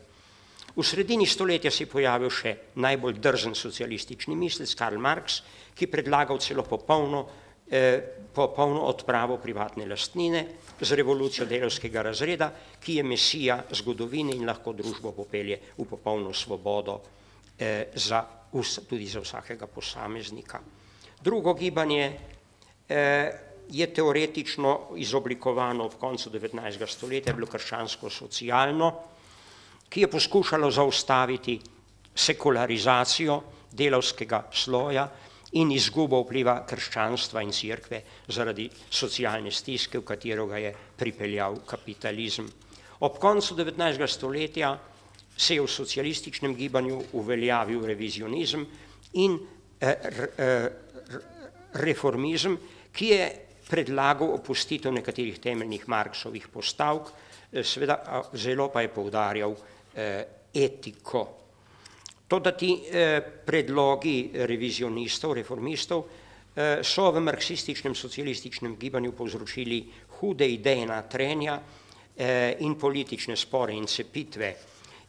V sredini stoletja se je pojavil še najbolj drzen socialistični mislec Karl Marx, ki je predlagal celo popolno Eh, popolno odpravo privatne lastnine z revolucijo delovskega razreda, ki je mesija zgodovine in lahko družbo popelje v popolno svobodo eh, za, tudi za vsakega posameznika. Drugo gibanje eh, je teoretično izoblikovano v koncu 19. stoletja, bilo krščansko-socialno, ki je poskušalo zaustaviti sekularizacijo delovskega sloja in izgubo vpliva krščanstva in cerkve zaradi socialne stiske, v katero ga je pripeljal kapitalizem. Ob koncu 19. stoletja se je v socialističnem gibanju uveljavil revizionizem in eh, eh, reformizem, ki je predlagal opustitev nekaterih temeljnih Marksovih postavk, eh, seveda zelo pa je poudarjal etiko To, da ti eh, predlogi revizionistov, reformistov eh, so v marksističnem socialističnem gibanju povzročili hude idejna trenja eh, in politične spore in cepitve.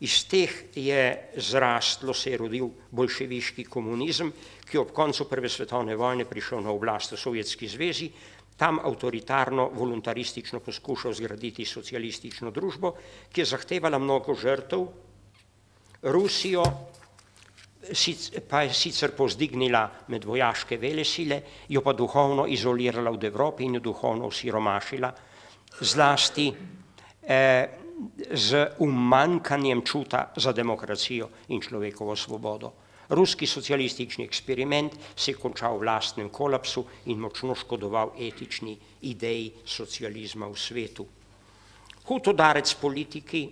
Iz teh je zrastlo, se je rodil bolševiški komunizem, ki je ob koncu prve svetovne vojne prišel na oblast v Sovjetski zvezi, tam avtoritarno, voluntaristično poskušal zgraditi socialistično družbo, ki je zahtevala mnogo žrtev, Rusijo, pa je sicer pozdignila med vojaške vele sile, jo pa duhovno izolirala od Evrope in jo duhovno osiromašila, zlasti eh, z umankanjem čuta za demokracijo in človekovo svobodo. Ruski socialistični eksperiment se je končal v lastnem kolapsu in močno škodoval etični ideji socializma v svetu. Hud udarec politiki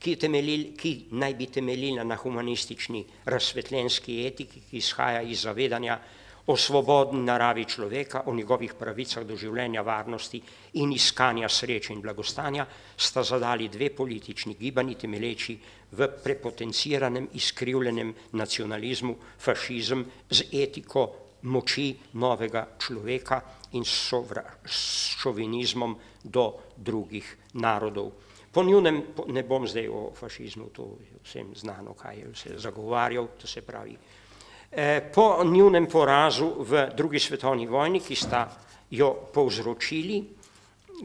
ki, temeljil, ki naj bi temeljila na humanistični razsvetljenski etiki, ki izhaja iz zavedanja o svobodni naravi človeka, o njegovih pravicah do življenja, varnosti in iskanja sreče in blagostanja, sta zadali dve politični gibanji, temelječi v prepotenciranem, izkrivljenem nacionalizmu, fašizem z etiko moči novega človeka in s šovinizmom do drugih narodov. Po njunem, ne bom zdaj o fašizmu, to je vsem znano, kaj je vse zagovarjal, to se pravi. E, po njunem porazu v drugi svetovni vojni, ki sta jo povzročili,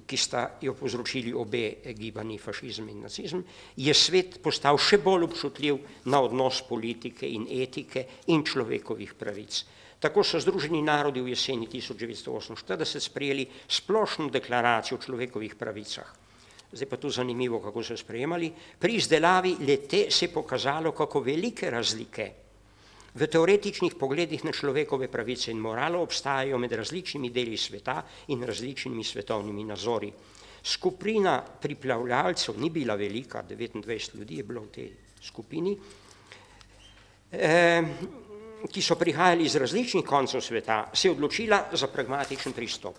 ki sta jo povzročili obe gibanji, fašizem in nacizem, je svet postal še bolj občutljiv na odnos politike in etike in človekovih pravic. Tako so Združeni narodi v jeseni 1948 sprejeli splošno deklaracijo o človekovih pravicah zdaj pa tu zanimivo, kako so sprejemali, pri izdelavi lete se je pokazalo, kako velike razlike v teoretičnih pogledih na človekove pravice in moralo obstajajo med različnimi deli sveta in različnimi svetovnimi nazori. Skupina priplavljalcev ni bila velika, 29 ljudi je bilo v tej skupini, eh, ki so prihajali iz različnih koncev sveta, se je odločila za pragmatičen pristop.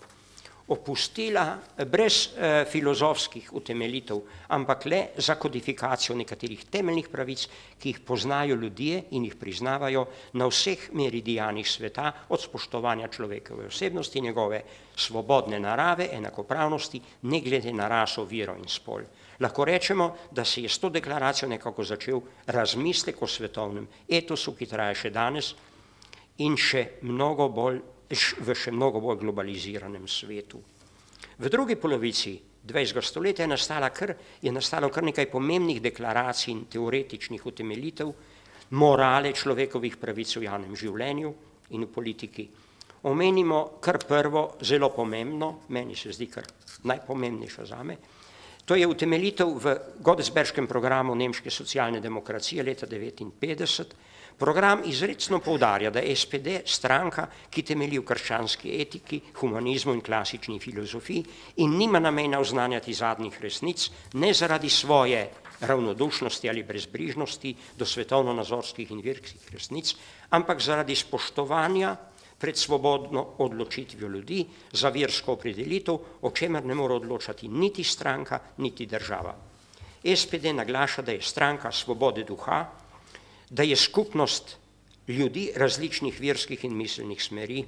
Opustila brez eh, filozofskih utemeljitev, ampak le za kodifikacijo nekaterih temeljnih pravic, ki jih poznajo ljudje in jih priznavajo na vseh meridijanih sveta, od spoštovanja človekove osebnosti, njegove svobodne narave, enakopravnosti, ne glede na raso, viro in spol. Lahko rečemo, da se je s to deklaracijo nekako začel razmislek o svetovnem etosu, ki traja še danes in še mnogo bolj v še mnogo bolj globaliziranem svetu. V drugi polovici 20. stoletja je, nastala kar, je nastalo kar nekaj pomembnih deklaracij in teoretičnih utemeljitev morale človekovih pravic v javnem življenju in v politiki. Omenimo kar prvo, zelo pomembno, meni se zdi kar najpomembnejša zame, to je utemeljitev v Godesberškem programu Nemške socialne demokracije leta 1959, Program izredno povdarja, da je SPD stranka, ki temelji v krščanski etiki, humanizmu in klasični filozofiji in nima namena oznanjati zadnjih resnic, ne zaradi svoje ravnodušnosti ali brezbrižnosti do svetovno-nazorskih in verskih resnic, ampak zaradi spoštovanja pred svobodno odločitvijo ljudi za versko opredelitev, o čemer ne more odločati niti stranka, niti država. SPD naglaša, da je stranka svobode duha, da je skupnost ljudi različnih verskih in miselnih smeri,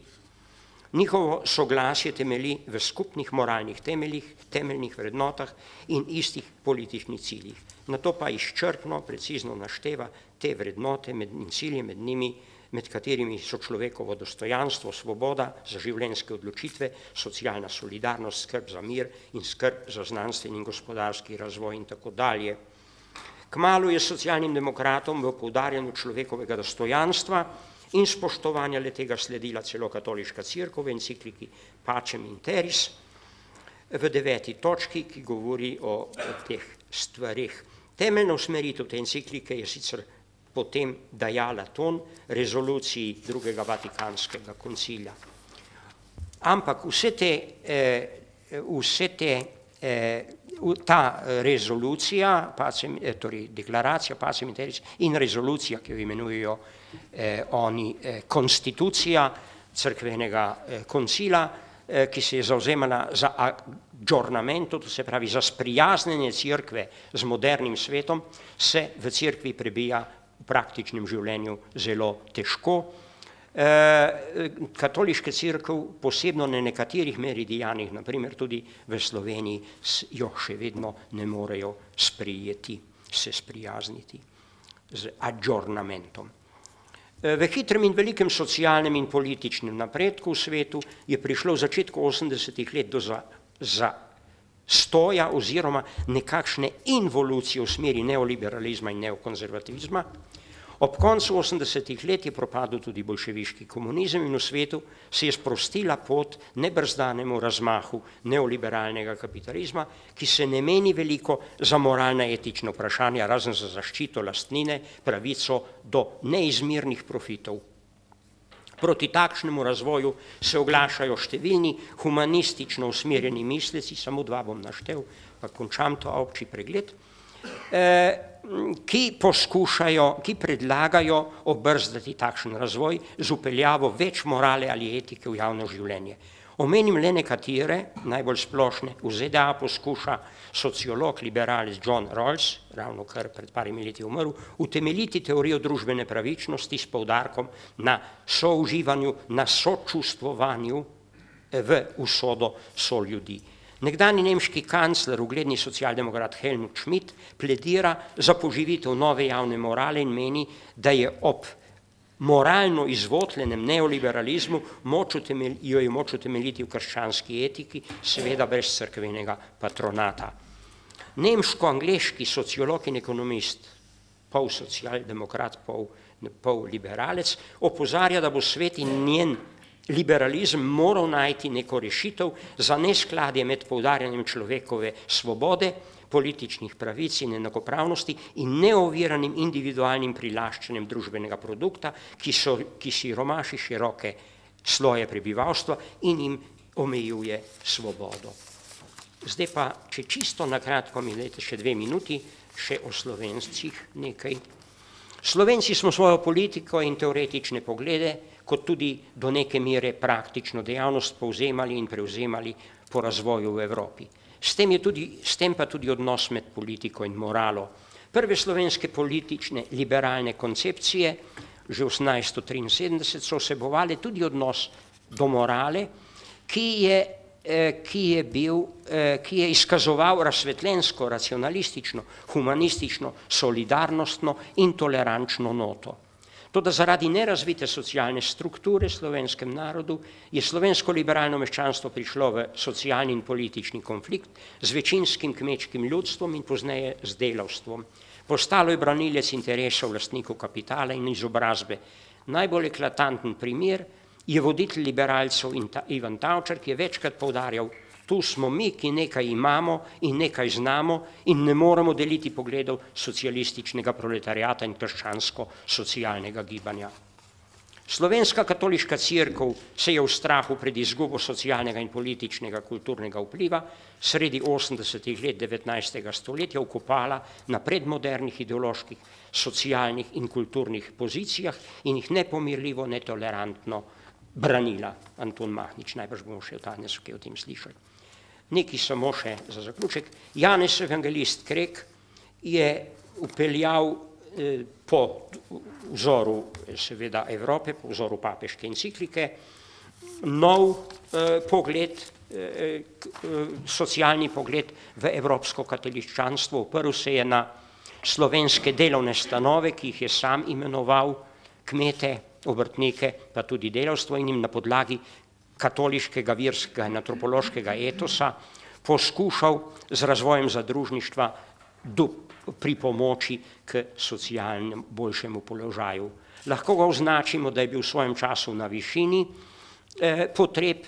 njihovo soglasje temeli v skupnih moralnih temeljih, temeljnih vrednotah in istih političnih ciljih. Na to pa izčrpno, precizno našteva te vrednote med, in cilje med njimi, med katerimi so človekovo dostojanstvo, svoboda za življenjske odločitve, socialna solidarnost, skrb za mir in skrb za znanstveni in gospodarski razvoj in tako dalje. Kmalo je socialnim demokratom v poudarjanju človekovega dostojanstva in spoštovanja le tega sledila celo katoliška crkva v encikliki Pacem in Teris v deveti točki, ki govori o, o teh stvarih. Temeljna usmeritev te enciklike je sicer potem dajala ton rezoluciji drugega vatikanskega koncilja. Ampak vse te, eh, vse te eh, ta eh, rezolucija, pacem, eh, torej deklaracija pacem interis in rezolucija, ki jo imenujejo eh, oni eh, konstitucija crkvenega eh, koncila, eh, ki se je zauzemala za aggiornamento, to se pravi za sprijaznjenje crkve z modernim svetom, se v crkvi prebija v praktičnem življenju zelo težko, katoliške crkv, posebno na nekaterih meridijanih, naprimer tudi v Sloveniji, jo še vedno ne morejo sprijeti, se sprijazniti z adžornamentom. Eh, v hitrem in velikem socialnem in političnem napredku v svetu je prišlo v začetku 80-ih let do za, za stoja oziroma nekakšne involucije v smeri neoliberalizma in neokonzervativizma, Ob koncu 80-ih let je propadel tudi bolševiški komunizem in v svetu se je sprostila pot nebrzdanemu razmahu neoliberalnega kapitalizma, ki se ne meni veliko za moralna etična vprašanja, razen za zaščito lastnine, pravico do neizmirnih profitov. Proti takšnemu razvoju se oglašajo številni humanistično usmerjeni misleci, samo dva bom naštel, pa končam to obči pregled. Eh, ki poskušajo, ki predlagajo obrzdati takšen razvoj z upeljavo več morale ali etike v javno življenje. Omenim le nekatere, najbolj splošne. V ZDA poskuša sociolog, liberalec John Rawls, ravno kar pred parimi leti umrl, utemeljiti teorijo družbene pravičnosti s poudarkom na souživanju, na sočustvovanju v usodo so ljudi. Nekdani nemški kancler, ugledni socialdemokrat Helmut Schmidt, pledira za poživitev nove javne morale in meni, da je ob moralno izvotljenem neoliberalizmu moč jo je moč utemeljiti v krščanski etiki, seveda brez crkvenega patronata. Nemško-angleški sociolog in ekonomist, pol socialdemokrat, pol, pol liberalec, opozarja, da bo svet in njen liberalizem moral najti neko rešitev za neskladje med poudarjanjem človekove svobode, političnih pravic in enakopravnosti in neoviranim individualnim prilaščanjem družbenega produkta, ki, so, ki si romaši široke sloje prebivalstva in jim omejuje svobodo. Zdaj pa, če čisto na kratko mi dajte še dve minuti, še o slovencih nekaj. Slovenci smo svojo politiko in teoretične poglede kot tudi do neke mere praktično dejavnost povzemali in prevzemali po razvoju v Evropi. S tem, tudi, s tem pa tudi odnos med politiko in moralo. Prve slovenske politične liberalne koncepcije že v 1873 so vsebovali tudi odnos do morale, ki je, eh, ki je, bil, eh, ki je izkazoval razsvetljensko, racionalistično, humanistično, solidarnostno in tolerančno noto. Toda zaradi nerazvite socialne strukture slovenskem narodu je slovensko liberalno meščanstvo prišlo v socialni in politični konflikt z večinskim kmečkim ljudstvom in pozneje z delavstvom. Postalo je branilec interesov lastnikov kapitala in izobrazbe. Najbolj eklatanten primer je voditelj liberalcev Ivan Tavčar, ki je večkrat povdarjal, tu smo mi, ki nekaj imamo in nekaj znamo in ne moremo deliti pogledov socialističnega proletariata in krščansko-socialnega gibanja. Slovenska katoliška crkva se je v strahu pred izgubo socialnega in političnega kulturnega vpliva sredi 80-ih let 19. stoletja ukopala na predmodernih ideoloških, socialnih in kulturnih pozicijah in jih nepomirljivo, netolerantno branila. Anton Mahnič, najbrž bomo še danes kaj o tem slišali. Neki samo še za zaključek. Janez Evangelist Krek je upeljal eh, po vzoru seveda Evrope, po vzoru papeške enciklike, nov eh, pogled, eh, socialni pogled v evropsko katoličanstvo. Prv se je na slovenske delovne stanove, ki jih je sam imenoval, kmete, obrtnike, pa tudi delavstvo in jim na podlagi katoliškega virskega in antropološkega etosa poskušal z razvojem zadružništva do, pri pomoči k socialnem boljšemu položaju. Lahko ga označimo, da je bil v svojem času na višini eh, potreb,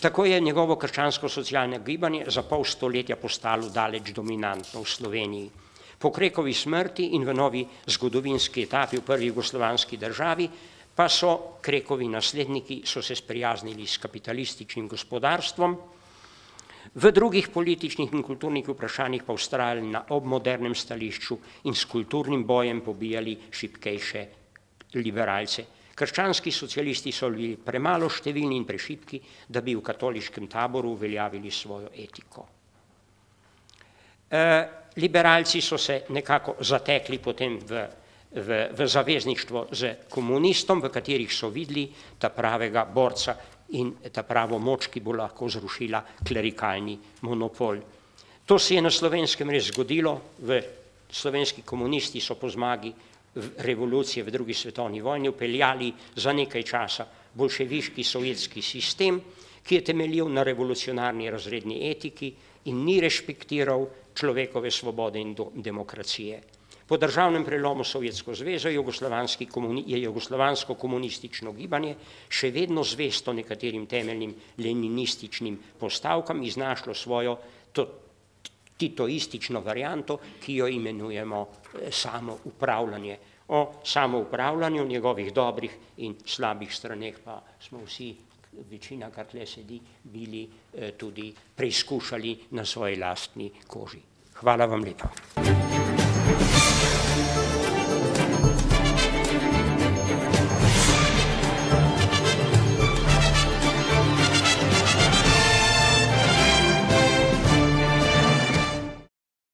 tako je njegovo krščansko-socialne gibanje za pol stoletja postalo daleč dominantno v Sloveniji. Po Krekovi smrti in v novi zgodovinski etapi v prvi jugoslovanski državi pa so Krekovi nasledniki so se sprijaznili s kapitalističnim gospodarstvom, v drugih političnih in kulturnih vprašanjih pa ustrajali na obmodernem stališču in s kulturnim bojem pobijali šipkejše liberalce. Krščanski socialisti so bili premalo številni in prešipki, da bi v katoliškem taboru uveljavili svojo etiko. E, liberalci so se nekako zatekli potem v v, v zavezništvo z komunistom, v katerih so videli ta pravega borca in ta pravo moč, ki bo lahko zrušila klerikalni monopol. To se je na slovenskem res zgodilo, v slovenski komunisti so po zmagi revolucije v drugi svetovni vojni upeljali za nekaj časa bolševiški sovjetski sistem, ki je temeljil na revolucionarni razredni etiki in ni respektiral človekove svobode in demokracije. Po državnem prelomu Sovjetsko zvezo je jugoslovansko komunistično gibanje še vedno zvesto nekaterim temeljnim leninističnim postavkam iznašlo svojo to, titoistično varianto, ki jo imenujemo eh, samo upravljanje. O samoupravljanju njegovih dobrih in slabih straneh pa smo vsi, večina, kar tle sedi, bili eh, tudi preizkušali na svoji lastni koži. Hvala vam lepa. Thank you.